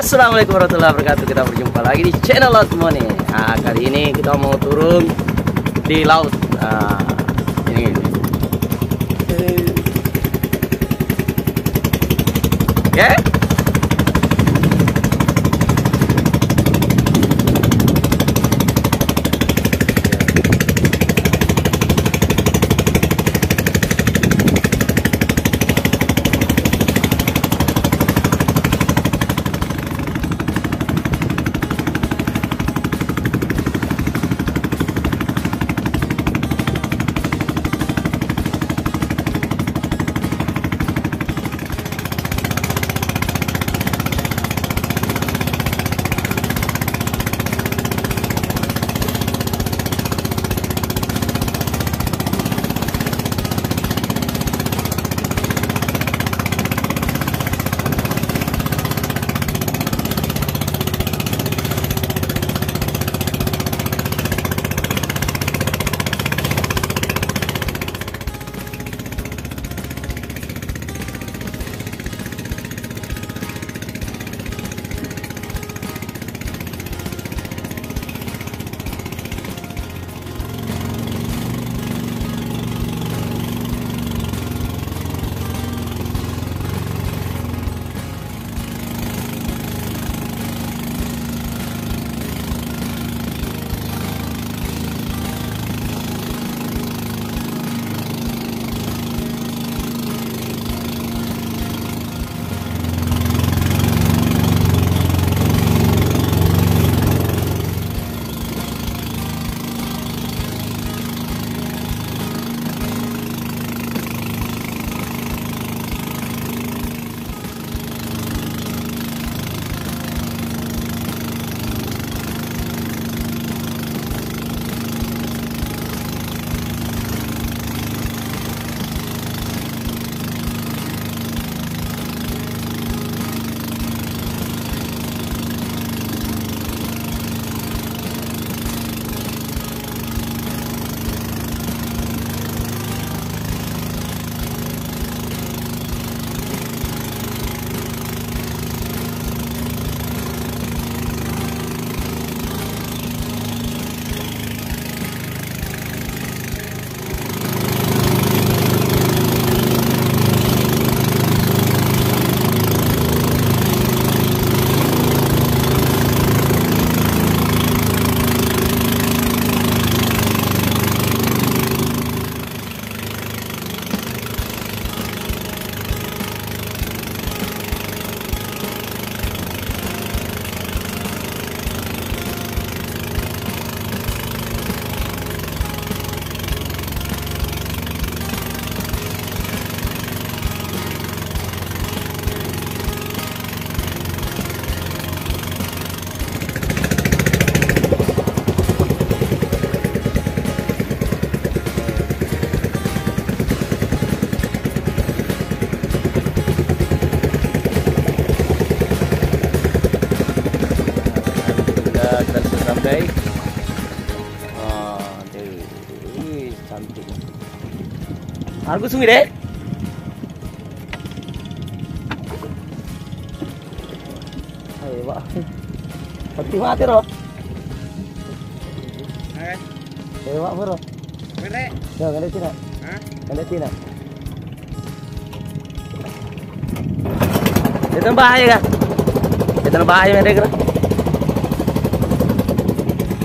Assalamualaikum warahmatullahi wabarakatuh. Kita berjumpa lagi di channel Laut Money Nah kali ini kita mau turun di laut. Nah Argo sungi deh ayo pak pati mati roh ayo pak bro ya kali tina kali tina itu bahaya kan itu bahaya mereka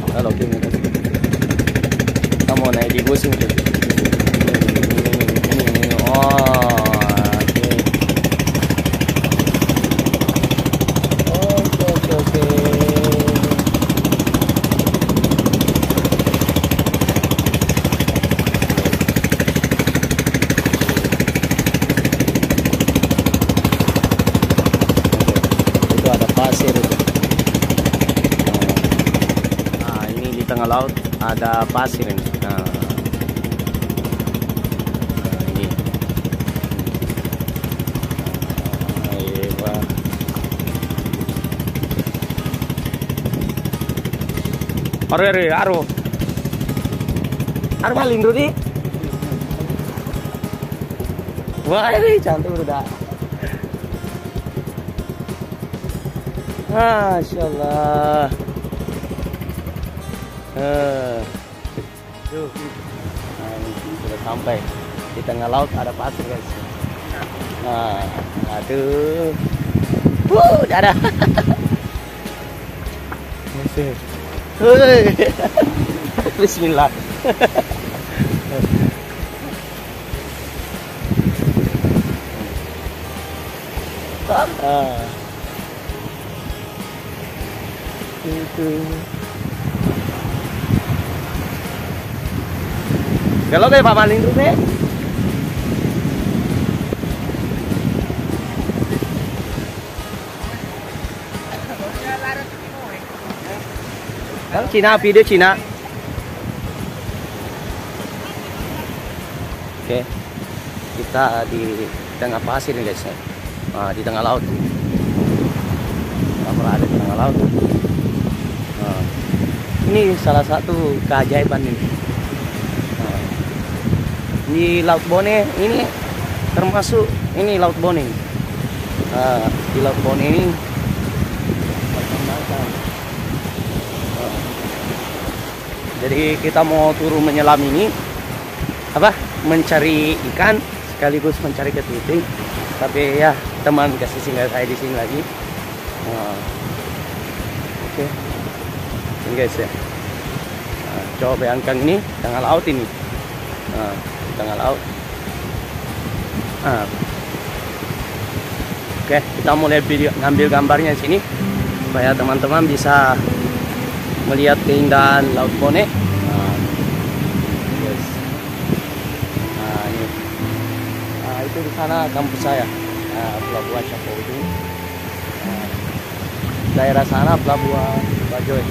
kalau gini kan kamu naik di bus ini oh oke oke oke itu ada pasir itu nah ini di tengah laut ada pasir ini nah, Nah, ini Ayo, Pak. Are are aro. Aro maling Rudi. Wah, ini cantik udah. Masya Allah. Uh. Sampai di tengah laut ada pasir guys. Nah, aduh. Wuh, ada. Bismillah. Kalau kayak Pak Maling tuh, Cina video Cina. Oke. Kita di tengah pasir nih guys. Nah, di tengah laut. Kita berada di tengah laut. Nah, ini salah satu keajaiban ini. Di Laut Bone ini termasuk ini Laut Bone. Nah, di Laut Bone ini. Jadi kita mau turun menyelam ini apa mencari ikan sekaligus mencari kepiting. Tapi ya teman kasih singgah saya di sini lagi. Nah, oke. Okay. guys ya. Nah, coba bayangkan ini tengah laut ini. Nah, tengah laut nah. oke kita mau lihat video ngambil gambarnya di sini supaya teman-teman bisa melihat keindahan Laut Bone. Nah, ini, nah, itu di sana kampus saya, nah, Pelabuhan Capodu. Nah, daerah sana Pelabuhan Bajoy.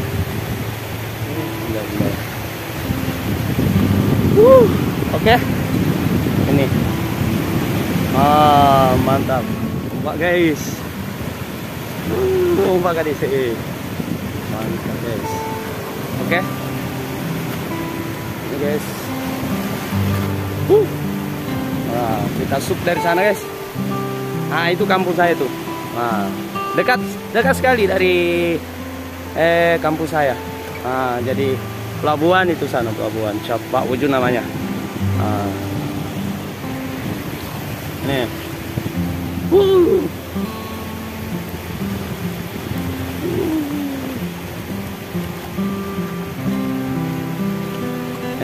Oke. Okay. Ini. Ah, mantap. Pak guys. Uh, Pak gadis. Mantap guys. Oke. Okay? Ini guys. Uh. Nah, kita sub dari sana guys. Nah, itu kampung saya tuh. Nah, dekat dekat sekali dari eh kampus saya. Nah, jadi pelabuhan itu sana pelabuhan Pak Wujud namanya. Nah. Nih. Uh.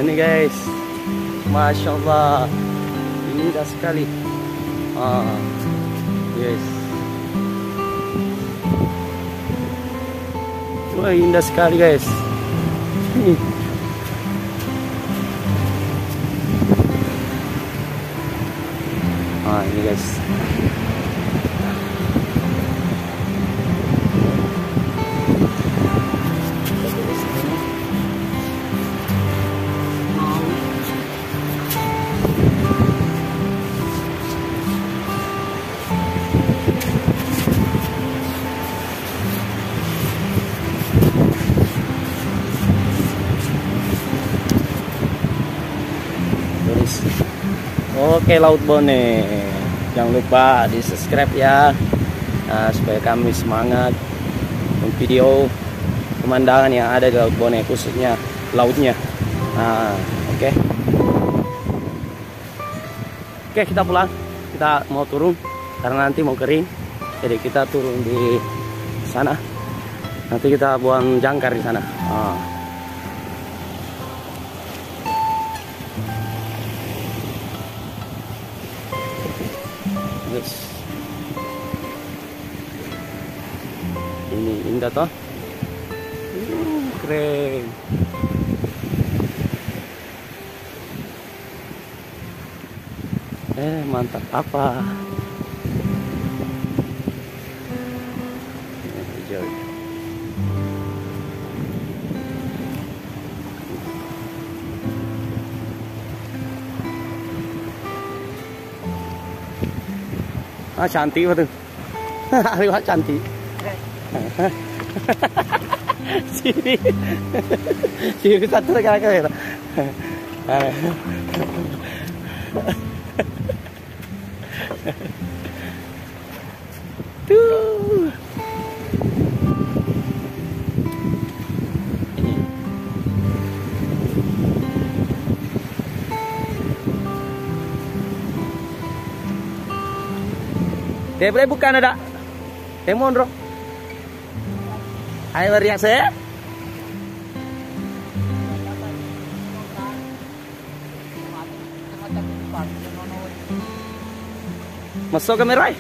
ini guys Masya Allah indah sekali ah, yes wah indah sekali guys ini ah ini guys Oke Laut Bone. Jangan lupa di subscribe ya nah, Supaya kami semangat Video Pemandangan yang ada di Laut Bone Khususnya lautnya. Nah oke. Okay. Oke kita pulang. Kita mau turun Karena nanti mau kering. Jadi kita turun di sana. Nanti kita buang jangkar di sana. Nah. Eh mantap apa hijau à, cantik betul lewat cantik sini sini Debre bukan ada. Emon ro. Ayo beriak saya. Masuk kamera.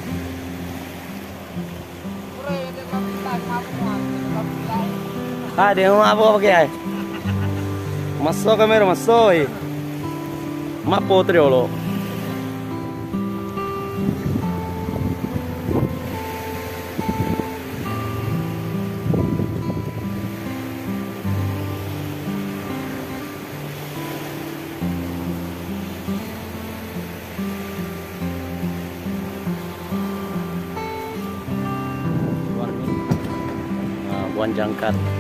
Ah, dia mau apa pakai? Masuk kamera, masuk. Ma potriolo. Nah,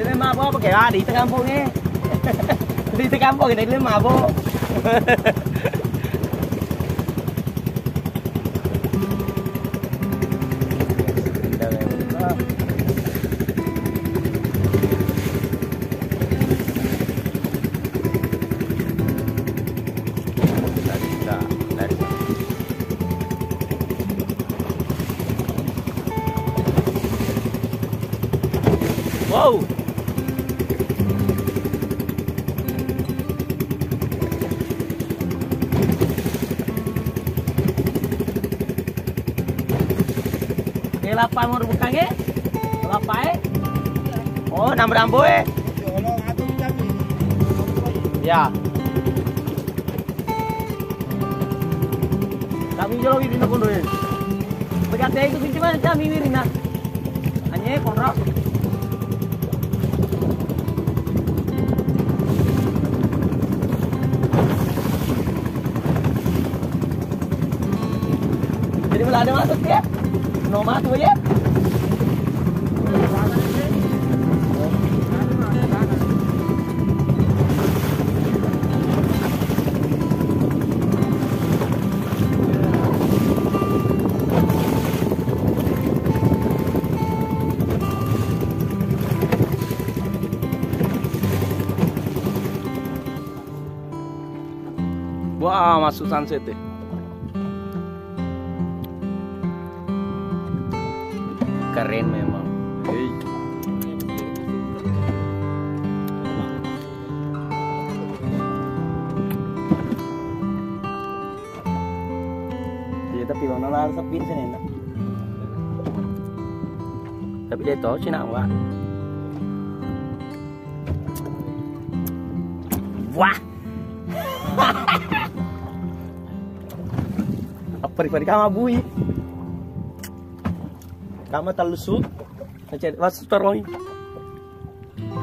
dia mabok apa kayak di kampung ni. di kampung ni dia mabok. Wow. Ini lapan mau bukan ke? Lapai? Oh, nama rambo eh? Ya. Kami jauh di nak kondo ni. Berkata itu kunci mana nak. Hanya kontrak. Jadi malah ada masuk ya? Ya? Wah, masuk sunset deh. Tapi dia tahu sih nak wah. Apa di kamu bui? Kamu terlalu sud. Macam was terlalu.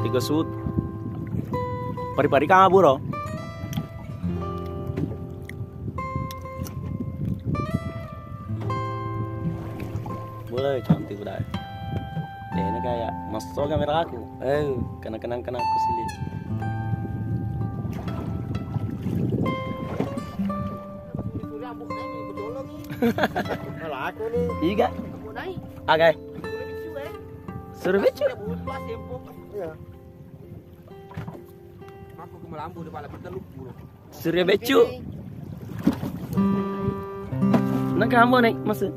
Tiga sud. Pari-pari kamu buro. Boleh cantik udah. Dia ini kayak masuk kamera aku. Eh, kena kenang kenang aku sini. Aku nih, Iya, agak. Suruh bicu eh. Aku kamu naik masa?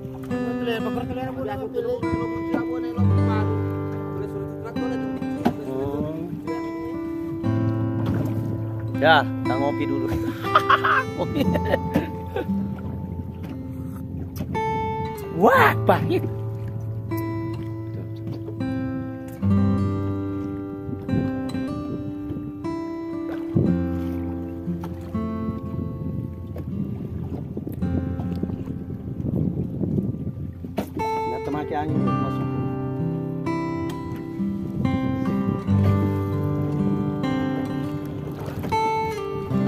Ya, kita ngopi dulu. Wah, pahit.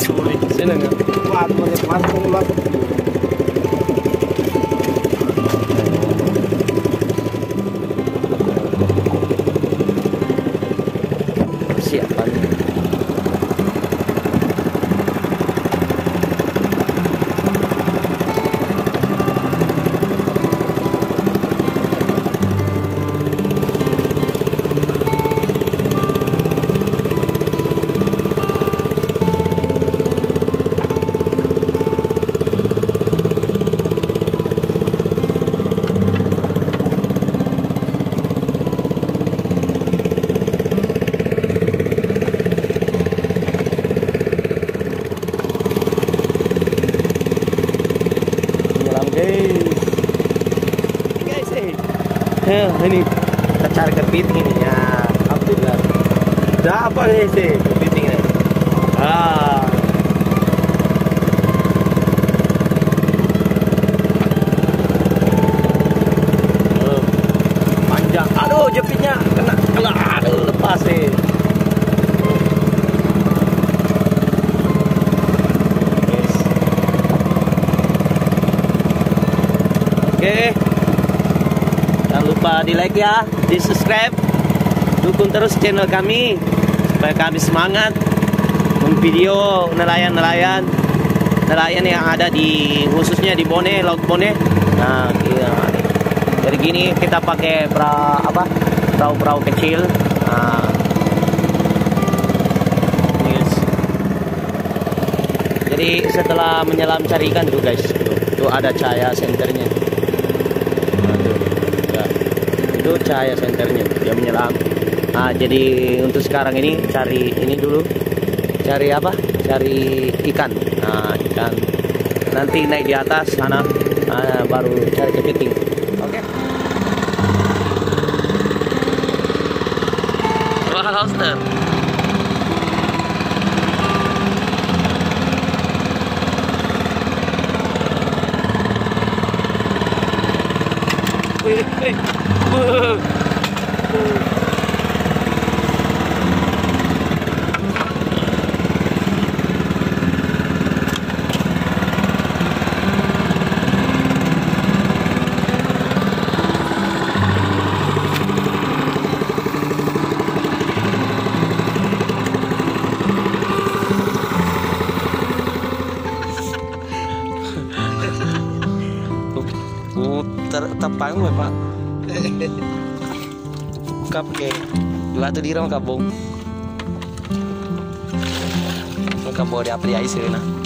Sulit. Sini nggak? Kuat, boleh masuk keluar. Persiapan. Menyelam guys. Guys, eh. Ini kita cari kepiting ini ya. Alhamdulillah. Dah apa nih sih kepiting ini? Ah. Oh. Oke. Jangan lupa di like ya, di subscribe. Dukung terus channel kami supaya kami semangat memvideo nelayan-nelayan nelayan yang ada di khususnya di Bone, Laut Bone. Nah, iya. Jadi gini kita pakai pra apa? Perahu-perahu kecil. Nah. Jadi setelah menyelam cari ikan tuh guys, tuh, tuh ada cahaya senternya. Nah, tuh. Ya. Itu cahaya senternya dia menyelam. Nah, jadi untuk sekarang ini cari ini dulu. Cari apa? Cari ikan. Nah, ikan. Nanti naik di atas sana ah, baru cari kepiting. Oke. Wah, lobster. Wih, wih. Wuh. dua tuh dirang kabung. Kabung di apri ais na.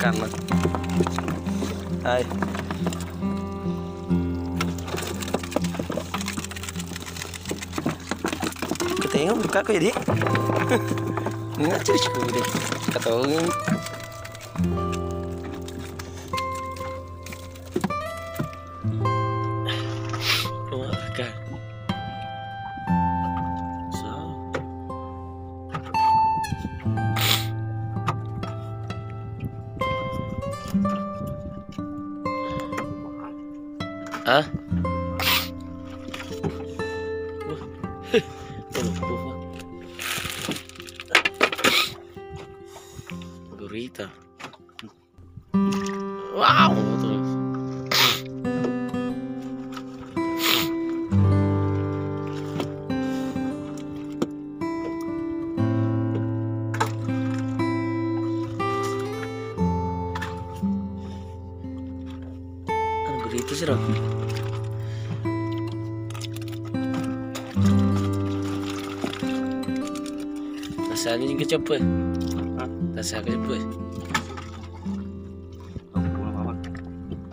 Mau tuh bukan. Hai. Ketengok buka ko jadi. Nggak ciri cukup deh. Ketengok. Wah, Rasanya juga cepet. Rasa cepet.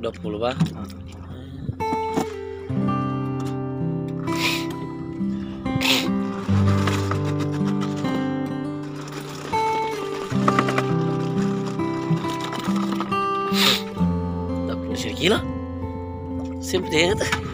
20 pak. Tak perlu kilo. Simple ya tuh.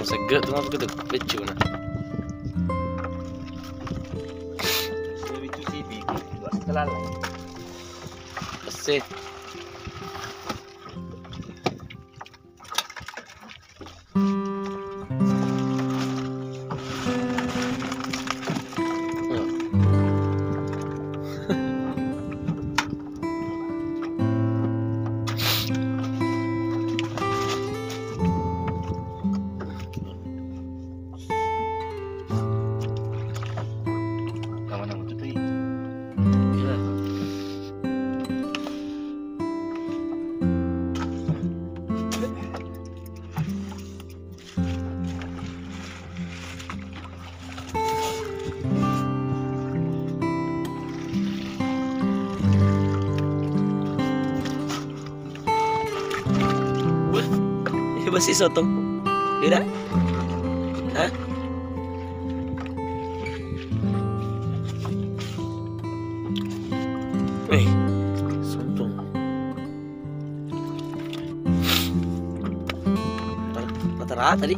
Seget tuh, apa gitu, lucu nah. Kasih. Oh. Soto. Tidak? Hah? Rata-rata tadi.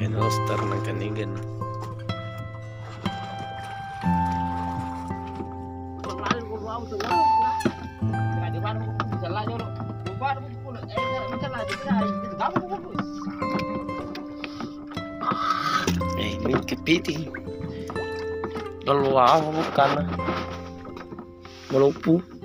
Roster nang kanigan. Eh, ini kepiting. Kalau wow bukan. Melupu.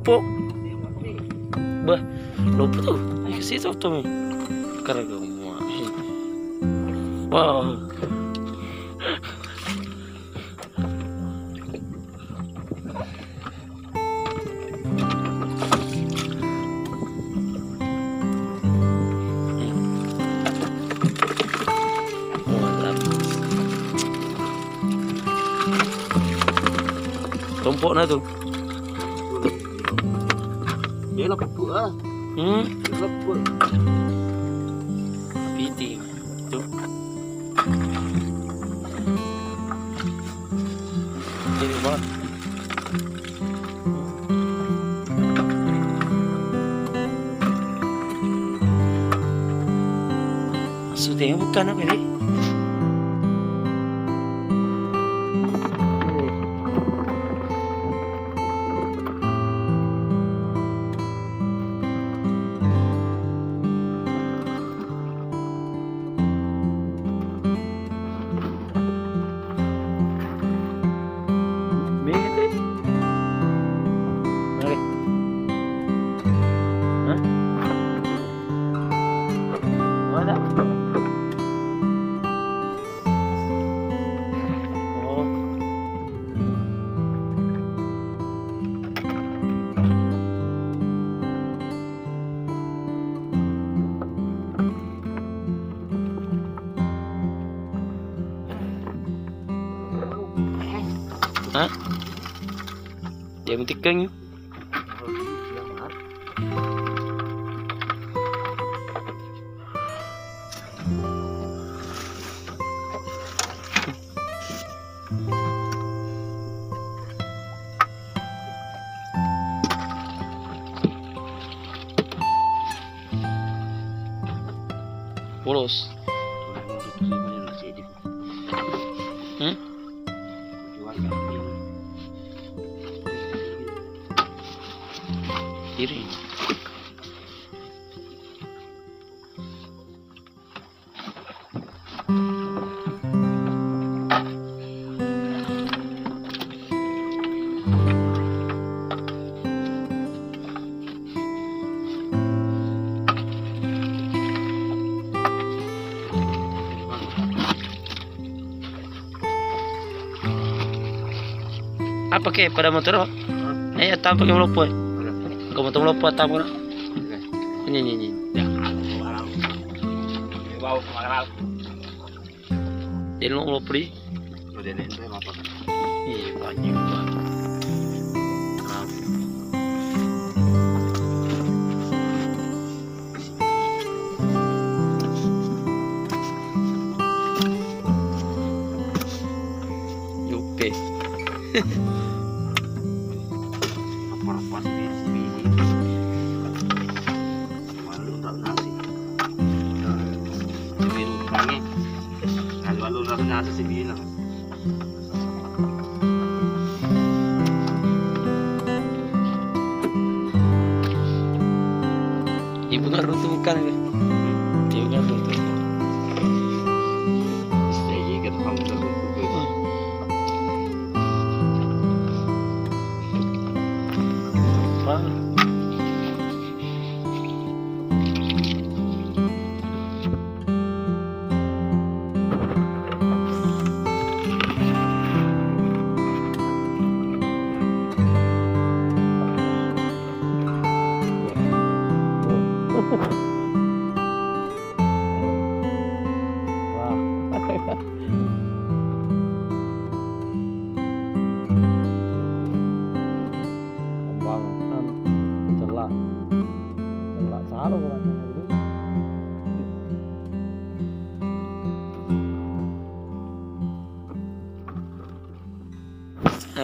lopok. Bah, lupa tu. Ni ke situ tu. Karaga mua. Eh. Wow. Tumpuk na tu. Dia lepuk ah, Hmm, lepuk. piting. Tuh. Ini banget. Sudah bukan apa ini? Hah? Dia tikeng. Polos. Ke pada motor? Eh, tak pakai melopo. Kau motor melopo tak pun. Ini ini ini. Dia mau melopo di. Iya banyak banget.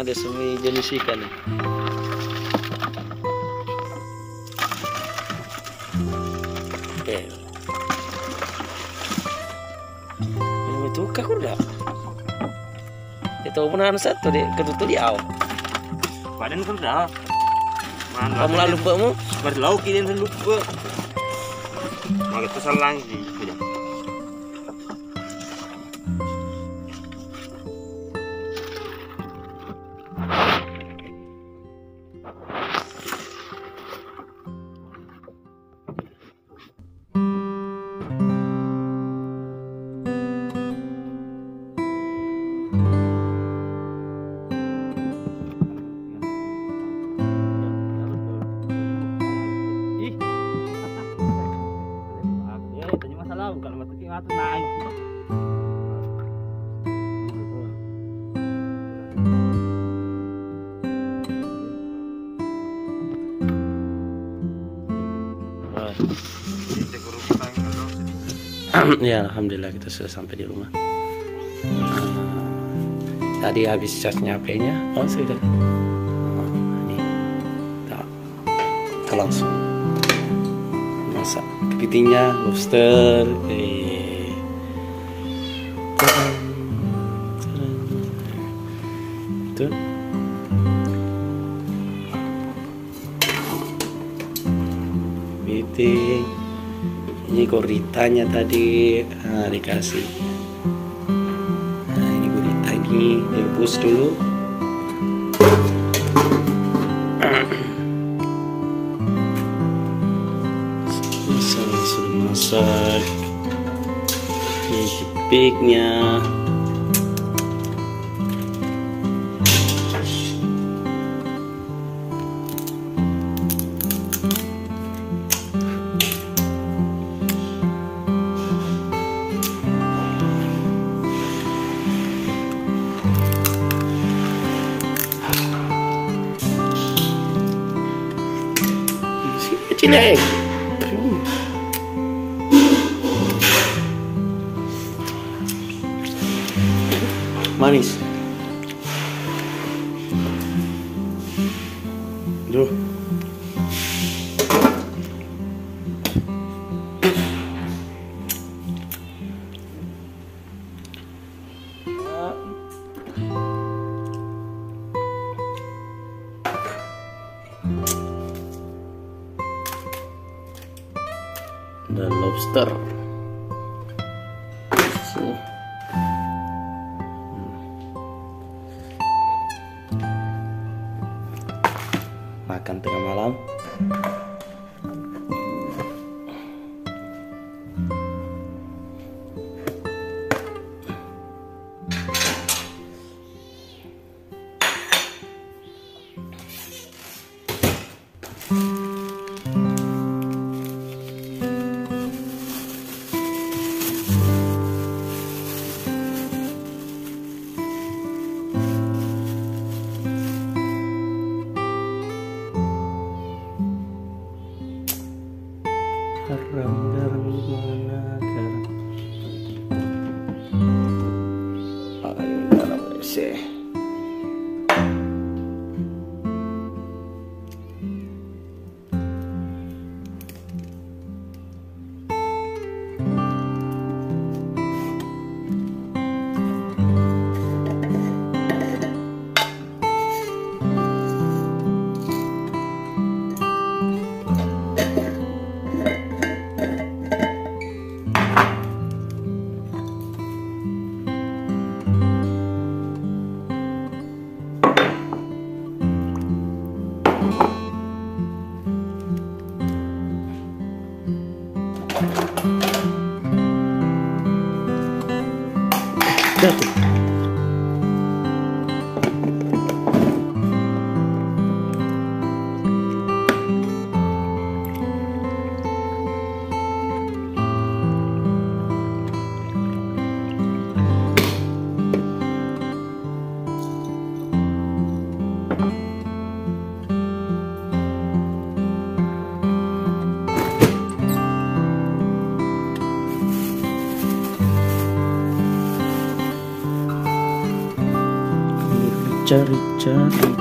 ada semi jenis ikan oke. Ini tukar kuda. itu penahan satu di ketutul di awal badan kan dah kamu lalu lupa mu? Baru lauk ini lupa. Malah kesalang sih ya alhamdulillah kita sudah sampai di rumah. Tadi habis casnya HP-nya. Oh sudah. Oh, ini. Kita langsung masak kepitingnya, lobster. Eh. Guritanya tadi nah, dikasih. Nah ini gurita ini direbus dulu. Sudah masak ini kepiknya Chicken egg. Cari cari